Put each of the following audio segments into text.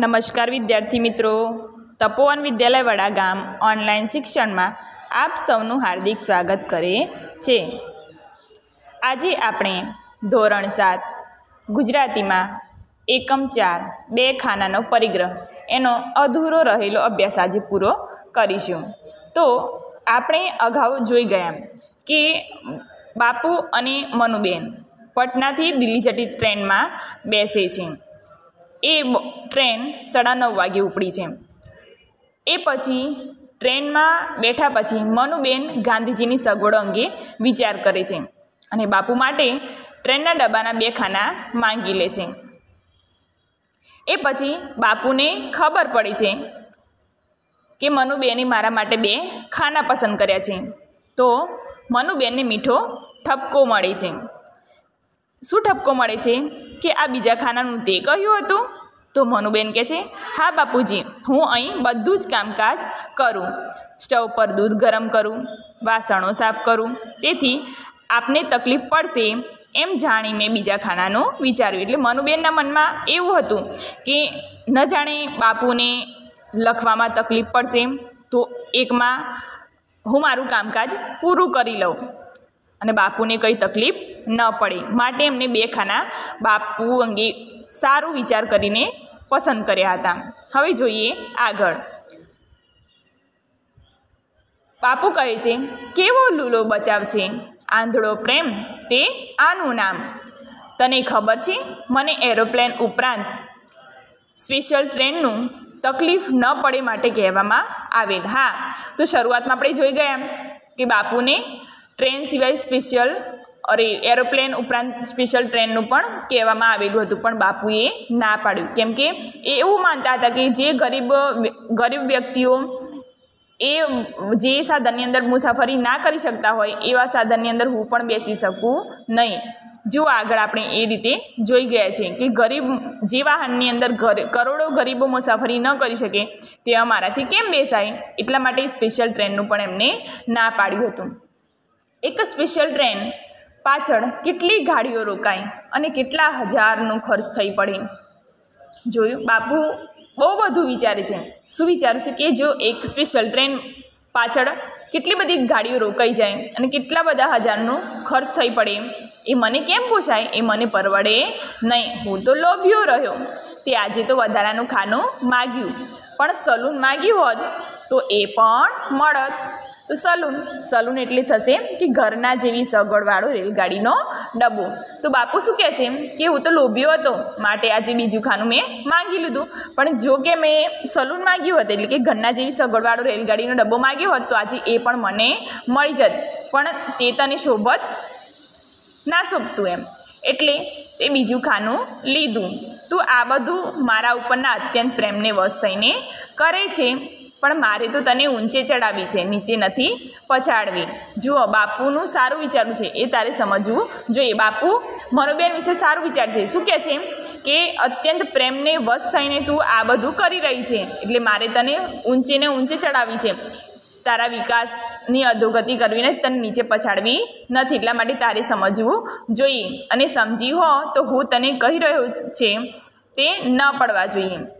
નમસ્કાર વિદ્યાર્થી મિત્રો. તપોવન વિદ્યાલય વડા ગામ ઓનલાઈન શિક્ષણમાં આપ સૌનું હાર્દિક સ્વાગત કરે છે. આજે આપણે ધોરણ સાત, ગુજરાતીમાં એકમ ચાર, બે ખાનાનો પરિગ્રહ, એનો અધૂરો રહેલો અભ્યાસ આજે પૂરો કરીશું. તો આપણે અગાઉ જોઈ ગયા કે બાપુ અને મનુબેન પટનાથી દિલ્હી જતી ટ્રેનમાં બેસે છે. એ ટ્રેન સાડા નવ વાગે ઉપડી છે. એ પછી ટ્રેનમાં બેઠા પછી મનુબેન ગાંધીજીની સગવડો અંગે વિચાર કરે છે અને બાપુ માટે ટ્રેનના ડબ્બાના બે ખાના માંગી લે છે. એ પછી બાપુને ખબર પડે છે કે મનુબેને મારા માટે બે ખાના પસંદ કર્યા છે. તો મનુબેનને મીઠો ઠપકો મળે છે. શું ઠપકો મળે છે? કે આ બીજા ખાનાનું તે કહ્યું હતું? તો મનુબેન કહે છે, હા, બાપુજી, હું અહીં બધું જ કામકાજ કરું. સ્ટવ પર દૂધ ગરમ કરું, વાસણો સાફ કરું. તેથી આપને તકલીફ પડશે એમ જાણી મેં બીજા ખાનાનું વિચાર્યું. એટલે મનુબેનના મનમાં એવું હતું કે ન જાણે બાપુને લખવામાં તકલીફ પડશે, તો એકમાં હું મારું કામકાજ પૂરું કરી લઉં. અને બાપુને કંઈ તકલીફ ન પડે. માટે એમને બે ખાના બાપુ અંગે સારું વિચાર કરીને પસંદ કર્યા હતા. હવે જોઈએ આગળ. બાપુ કહે છે, કેવો લૂલો બચાવ છે? આંધળો પ્રેમ તે આનું નામ. તને ખબર છે, મને એરોપ્લેન ઉપરાંત સ્પેશિયલ ટ્રેનનું તકલીફ ન પડે માટે કહેવામાં આવેલ. હા, તો શરૂઆતમાં આપણે જોઈ ગયા કે બાપુને ટ્રેન સિવાય સ્પેશિયલ અરે એરોપ્લેન ઉપરાંત સ્પેશિયલ ટ્રેનનું પણ કહેવામાં આવેલું હતું. પણ બાપુએ ના પાડ્યું. કેમ કે એ એવું માનતા હતા કે જે ગરીબ ગરીબ વ્યક્તિઓ એ જે સાધનની અંદર મુસાફરી ના કરી શકતા હોય, એવા સાધનની અંદર હું પણ બેસી શકું નહીં. જો આગળ આપણે એ રીતે જોઈ ગયા છે કે ગરીબ, જે વાહનની અંદર કરોડો ગરીબો મુસાફરી ન કરી શકે, તે અમારાથી કેમ બેસાય? એટલા માટે સ્પેશિયલ ટ્રેનનું પણ એમને ના પાડ્યું હતું. એક સ્પેશિયલ ટ્રેન પાછળ કેટલી ગાડીઓ રોકાય અને કેટલા હજારનું ખર્ચ થઈ પડે. જોયું? બાપુ બહુ બધું વિચારે છે. શું વિચારું છે કે જો એક સ્પેશિયલ ટ્રેન પાછળ કેટલી બધી ગાડીઓ રોકાઈ જાય અને કેટલા બધા હજારનું ખર્ચ થઈ પડે, એ મને કેમ પોસાય? એ મને પરવડે નહીં. હું તો લોભ્યો રહ્યો. તે આજે તો વધારાનું ખાનું માગ્યું. પણ સલૂન માગ્યું હોત તો એ પણ મળત. તો સલૂન સલૂન એટલે થશે કે ઘરના જેવી સગવડવાળો રેલગાડીનો ડબ્બો. તો બાપુ શું કહે છે? કે હું તો લોભ્યો હતો, માટે આજે બીજું ખાનું મેં માંગી લીધું. પણ જો કે મેં સલૂન માગ્યું હતું, એટલે કે ઘરના જેવી સગવડવાળો રેલગાડીનો ડબ્બો માગ્યો હોત, તો આજે એ પણ મને મળી જત. પણ તે તને શોભત ના શોભતું એમ. એટલે તે બીજું ખાનું લીધું. તું આ બધું મારા ઉપરના અત્યંત પ્રેમને વશ થઈને કરે છે. પણ મારે તો તને ઊંચે ચડાવી છે, નીચે નથી પછાડવી. જુઓ, બાપુનું સારું વિચારવું છે, એ તારે સમજવું જોઈએ. બાપુ મનોબેન વિશે સારું વિચાર છે. શું કહે છે? કે અત્યંત પ્રેમને વશ થઈને તું આ બધું કરી રહી છે, એટલે મારે તને ઊંચે ને ઊંચે ચડાવી છે. તારા વિકાસની અધોગતિ કરવીને તને નીચે પછાડવી નથી, એટલા માટે તારે સમજવું જોઈએ. અને સમજી હો તો હું તને કહી રહ્યો છે, તે ન પડવા જોઈએ.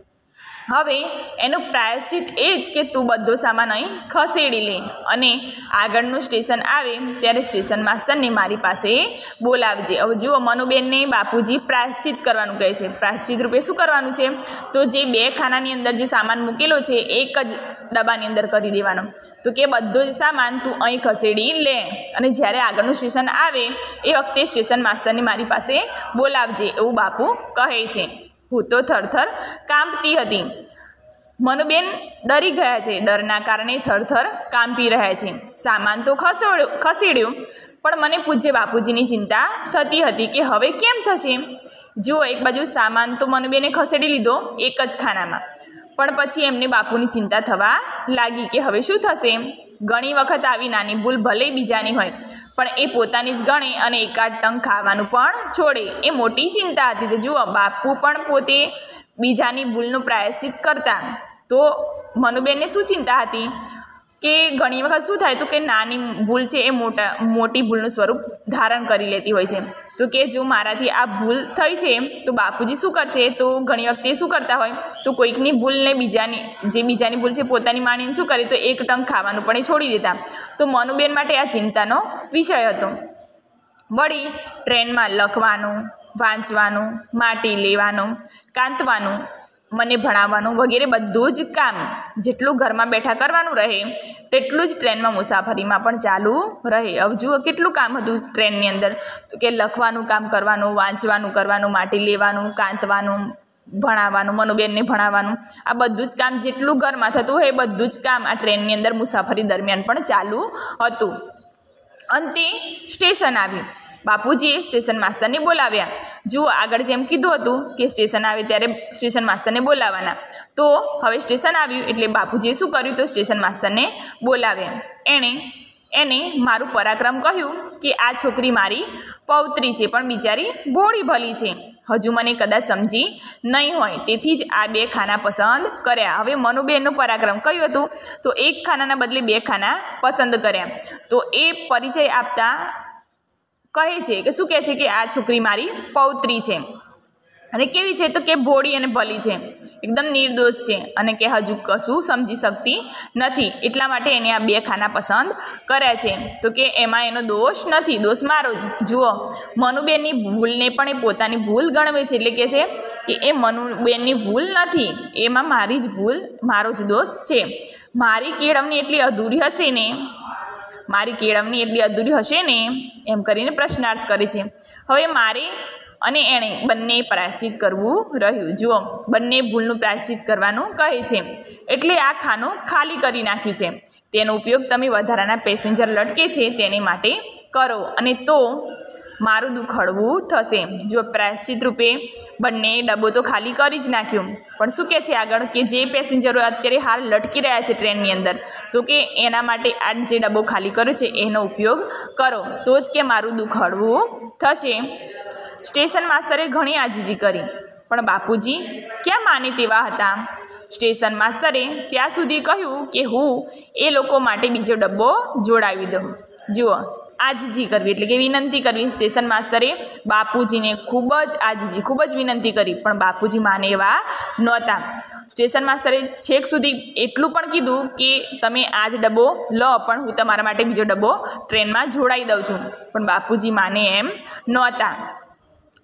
હવે એનું પ્રાયશ્ચિત એ જ કે તું બધો સામાન અહીં ખસેડી લે. અને આગળનું સ્ટેશન આવે ત્યારે સ્ટેશન માસ્તરને મારી પાસે બોલાવજે. હવે જુઓ મનુબેનને બાપુજી પ્રાયશ્ચિત કરવાનું કહે છે. પ્રાયશ્ચિત રૂપે શું કરવાનું છે? તો જે બે ખાનાની અંદર જે સામાન મૂકેલો છે, એક જ ડબ્બાની અંદર કરી દેવાનો. તો કે બધો જ સામાન તું અહીં ખસેડી લે. અને જ્યારે આગળનું સ્ટેશન આવે, એ વખતે સ્ટેશન માસ્તરને મારી પાસે બોલાવજે એવું બાપુ કહે છે. હું તો થરથર કાંપતી હતી. મનુબેન ડરી ગયા છે. ડરના કારણે થરથર કાંપી રહ્યા છે. સામાન તો ખસોડ્યો ખસેડ્યો, પણ મને પૂજ્ય બાપુજીની ચિંતા થતી હતી કે હવે કેમ થશે? જુઓ એક બાજુ સામાન તો મનુબેને ખસેડી લીધો, એક જ ખાનામાં. પણ પછી એમને બાપુની ચિંતા થવા લાગી કે હવે શું થશે? ઘણી વખત આવી નાની ભૂલ ભલે બીજાની હોય પણ એ પોતાની જ ગણે અને એકાદ ટંક ખાવાનું પણ છોડે. એ મોટી ચિંતા હતી તો જુઓ, બાપુ પણ પોતે બીજાની ભૂલનું પ્રાયશ્ચિત કરતા. તો મનુબેનને શું ચિંતા હતી? કે ઘણી વખત શું થાય તો કે નાની ભૂલ છે એ મોટા, મોટી ભૂલનું સ્વરૂપ ધારણ કરી લેતી હોય છે. તો કે જો મારાથી આ ભૂલ થઈ છે, તો બાપુજી શું કરશે? તો ઘણી વખતે શું કરતા હોય? તો કોઈકની ભૂલને બીજાની, જે બીજાની ભૂલ છે પોતાની માનીને શું કરે? તો એક ટંક ખાવાનું પણ એ છોડી દેતા. તો મનુબેન માટે આ ચિંતાનો વિષય હતો. વળી ટ્રેનમાં લખવાનું, વાંચવાનું, માટી લેવાનું, કાંતવાનું મને ભણાવવાનું વગેરે બધું જ કામ. જેટલું ઘરમાં બેઠા કરવાનું રહે, તેટલું જ ટ્રેનમાં મુસાફરીમાં પણ ચાલુ રહે. હવે જુઓ, કેટલું કામ હતું ટ્રેનની અંદર. તો કે લખવાનું કામ કરવાનું, વાંચવાનું કરવાનું, માટી લેવાનું, કાંતવાનું, ભણાવવાનું મનુબેનને ભણાવવાનું. આ બધું જ કામ જેટલું ઘરમાં થતું હોય એ બધું જ કામ આ ટ્રેનની અંદર મુસાફરી દરમિયાન પણ ચાલુ હતું. અંતે સ્ટેશન આવ્યું. બાપુજીએ સ્ટેશન માસ્તરને બોલાવ્યા. જુઓ, આગળ જેમ કીધું હતું કે સ્ટેશન આવે ત્યારે સ્ટેશન માસ્તરને બોલાવવાના તો હવે સ્ટેશન આવ્યું એટલે બાપુજીએ શું કર્યું તો સ્ટેશન માસ્તરને બોલાવ્યા. એણે એને મારું પરાક્રમ કહ્યું કે આ છોકરી મારી પૌત્રી છે, પણ બિચારી ભોળી ભલી છે. હજુ મને કદાચ સમજી નહીં હોય. તેથી જ આ બે ખાના પસંદ કર્યા. હવે મનુબેનનું પરાક્રમ કયું હતું? તો એક ખાનાના બદલે બે ખાના પસંદ કર્યા. તો એ પરિચય આપતા કહે છે કે શું કહે છે કે આ છોકરી મારી પૌત્રી છે. અને કેવી છે તો કે ભોળી અને ભલી છે. એકદમ નિર્દોષ છે અને કે હજુ કશું સમજી શકતી નથી. એટલા માટે એને આ બે ખાના પસંદ કર્યા છે. તો કે એમાં એનો દોષ નથી, દોષ મારો જ જુઓ, મનુબેનની ભૂલને પણ એ પોતાની ભૂલ ગણવે છે. એટલે કે છે કે એ મનુબેનની ભૂલ નથી, એમાં મારી જ ભૂલ, મારો જ દોષ છે. મારી કેળવણી એટલી અધૂરી હશે ને મારી કેળવણી એટલી અધૂરી હશે ને? એમ કરીને પ્રશ્નાર્થ કરે છે. હવે મારે અને એણે બંને પ્રાયશ્ચિત કરવું રહ્યું. જુઓ, બંને ભૂલનું પ્રાયશ્ચિત કરવાનું કહે છે. એટલે આ ખાનું ખાલી કરી નાખ્યું છે. તેનો ઉપયોગ તમે વધારાના પેસેન્જર લટકે છે તેને માટે કરો. અને તો મારું દુખડવું થશે. જો પ્રાયશ્ચિત રૂપે બંને ડબ્બો તો ખાલી કરી જ નાખ્યો. પણ શું કહે છે આગળ? કે જે પેસેન્જરો અત્યારે હાલ લટકી રહ્યા છે ટ્રેનની અંદર, તો કે એના માટે આ જે ડબ્બો ખાલી કર્યો છે, એનો ઉપયોગ કરો. તો જ કે મારું દુખડવું થશે. સ્ટેશન માસ્તરે ઘણી આજીજી કરી. પણ બાપુજી, ક્યાં માને તેવા હતા? સ્ટેશન માસ્તરે ત્યાં સુધી કહ્યું કે હું એ લોકો માટે બીજો ડબ્બો જોડાવી દઉં. જુઓ, આજીજી કરવી, એટલે કે વિનંતી કરવી સ્ટેશન માસ્તરે, બાપુજીને ખૂબ જ, આજીજી ખૂબ જ વિનંતી કરી, પણ બાપુજી માને એવા નહોતા. સ્ટેશન માસ્તરે છેક સુધી એટલું પણ કીધું કે તમે આ જ ડબ્બો લો, પણ હું તમારા માટે બીજો ડબ્બો ટ્રેનમાં જોડાઈ દઉં છું. પણ બાપુજી માને એમ નહોતા.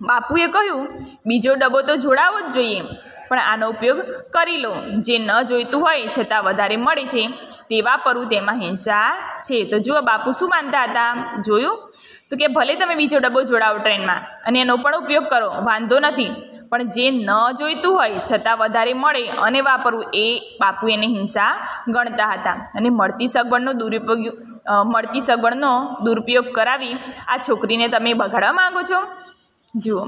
બાપુએ કહ્યું, બીજો ડબ્બો તો જોડાવો જ જોઈએ. પણ આનો ઉપયોગ કરી લો. જે ન જોઈતું હોય, છતાં વધારે મળે છે. તે વાપરવું તેમાં હિંસા છે. તો જુઓ બાપુ, શું માનતા હતા? જોયું? તો કે ભલે તમે બીજો ડબ્બો જોડાવો ટ્રેનમાં, અને એનો પણ ઉપયોગ કરો, વાંધો નથી. પણ જે ન જોઈતું હોય, છતાં વધારે મળે, અને વાપરવું, એ બાપુ એને હિંસા ગણતા હતા. અને મળતી સગવડનો દુરુપયોગ મળતી સગવડનો દુરુપયોગ કરાવી આ છોકરીને તમે બગાડવા માંગો છો? જુઓ.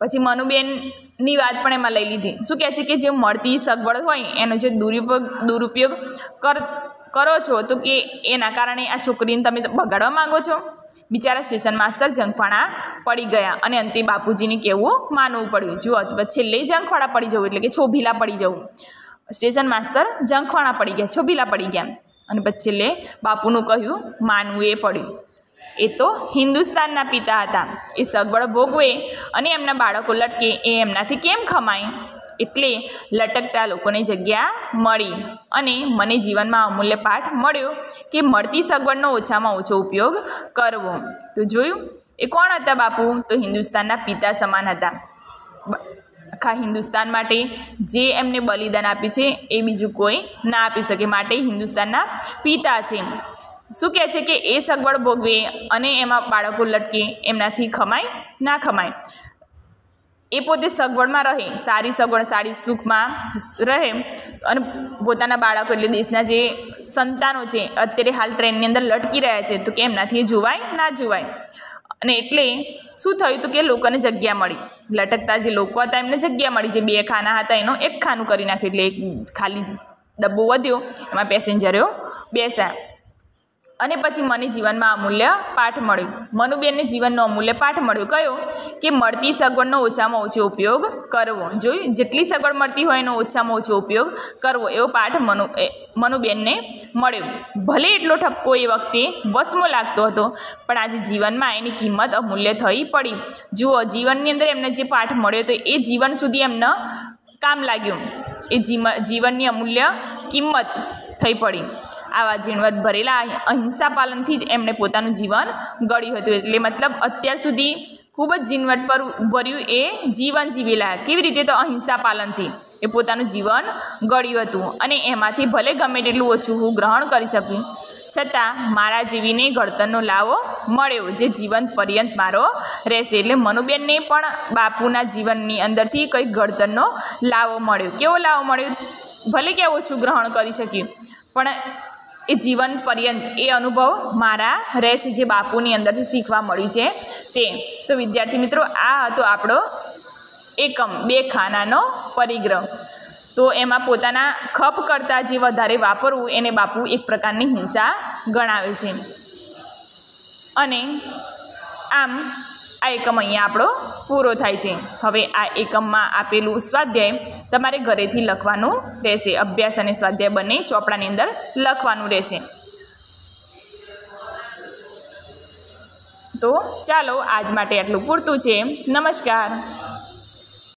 પછી મનુબેનની વાત પણ એમાં લઈ લીધી. શું કહે છે કે જે મળતી સગવડ હોય, એનો જે દુરુપયોગ દુરુપયોગ કર, કરો છો, તો કે એના કારણે આ છોકરીને તમે બગાડવા માંગો છો? બિચારા સ્ટેશન માસ્તર જંખવાડા પડી ગયા. અને અંતે બાપુજીને કેવું માનવું પડ્યું? જુઓ તો છેલ્લે જંખવાડા પડી જવું, એટલે કે છોભીલા પડી જવું. સ્ટેશન માસ્તર જંખવાણા પડી ગયા, છોભીલા પડી ગયા. અને પછી છેલ્લે બાપુનું કહ્યું, માનવું એ પડ્યું. એ તો હિન્દુસ્તાનના પિતા હતા. એ સગવડ ભોગવે અને એમના બાળકો લટકે એ એમનાથી કેમ ખમાય? એટલે લટકતા લોકોને જગ્યા મળી અને મને જીવનમાં અમૂલ્ય પાઠ મળ્યો કે મળતી સગવડનો ઓછામાં ઓછો ઉપયોગ કરવો. તો જોયું, એ કોણ હતા બાપુ? તો હિન્દુસ્તાનના પિતા સમાન હતા. આખા હિન્દુસ્તાન માટે જે એમને બલિદાન આપ્યું છે એ બીજું કોઈ ના આપી શકે. માટે હિન્દુસ્તાનના પિતા છે. શું કહે છે કે એ સગવડ ભોગવે અને એમાં બાળકો લટકે, એમનાથી ખમાય, ના ખમાય. એ પોતે સગવડમાં રહે, સારી સગવડ, સારી સુખમાં રહે અને પોતાના બાળકો એટલે દેશના જે સંતાનો છે, અત્યારે હાલ ટ્રેનની અંદર લટકી રહ્યા છે, તો કે એમનાથી જુવાય, ના જોવાય. અને એટલે શું થયું તો કે લોકોને જગ્યા મળી. લટકતા જે લોકો હતા, એમને જગ્યા મળી. જે બે ખાના હતા, એનો એક ખાનું કરી નાખ્યું. એટલે એક ખાલી ડબ્બો વધ્યો, એમાં પેસેન્જરો બેસ્યા. અને પછી મને જીવનમાં અમૂલ્ય પાઠ મળ્યો. મનુબેનને જીવનનો અમૂલ્ય પાઠ મળ્યો. કયો? કે મળતી સગવડનો ઓછામાં ઓછો ઉપયોગ કરવો. જોયું? જેટલી સગવડ મળતી હોય એનો ઓછામાં ઓછો ઉપયોગ કરવો. એવો પાઠ મનુ મનુબેનને મળ્યો. ભલે એટલો ઠપકો એ વખતે વસમો લાગતો હતો, પણ આજે જીવનમાં એની કિંમત અમૂલ્ય થઈ પડી. જુઓ, જીવનની અંદર એમને જે પાઠ મળ્યો હતો એ જીવન સુધી એમને કામ લાગ્યું. એ જીવન જીવનની અમૂલ્ય કિંમત થઈ પડી. આવા ઝીણવટ ભરેલા અહિંસા પાલનથી જ એમણે પોતાનું જીવન ગળ્યું હતું. એટલે મતલબ અત્યાર સુધી ખૂબ જ ઝીણવટ પર ભર્યું એ જીવન જીવેલા. કેવી રીતે તો અહિંસા પાલનથી એ પોતાનું જીવન ગળ્યું હતું. અને એમાંથી ભલે ગમે તેટલું ઓછું હું ગ્રહણ કરી શકું. છતાં મારા જીવીને ઘડતરનો લાવો મળ્યો જે જીવન પર્યંત મારો રહેશે. એટલે મનુબેનને પણ બાપુના જીવનની અંદરથી કંઈક ઘડતરનો લાવો મળ્યો. કેવો લાવો મળ્યો? ભલે કે ઓછું ગ્રહણ કરી શક્યું. પણ એ જીવન પર્યંત એ અનુભવ મારા રહેશે જે બાપુની અંદરથી શીખવા મળ્યું છે તે. તો વિદ્યાર્થી મિત્રો, આ હતો આપણો એકમ, બે ખાનાનો પરિગ્રહ. તો એમાં પોતાના ખપ કરતાં જે વધારે વાપરવું, એને બાપુ એક પ્રકારની હિંસા ગણાવે છે. અને આમ આ એકમ અહીંયા આપણો પૂરો થાય છે. હવે આ એકમમાં આપેલું સ્વાધ્યાય તમારે ઘરેથી લખવાનું રહેશે. અભ્યાસ અને સ્વાધ્યાય બંને ચોપડાની અંદર લખવાનું રહેશે. તો ચાલો આજ માટે આટલું પૂરતું છે. નમસ્કાર.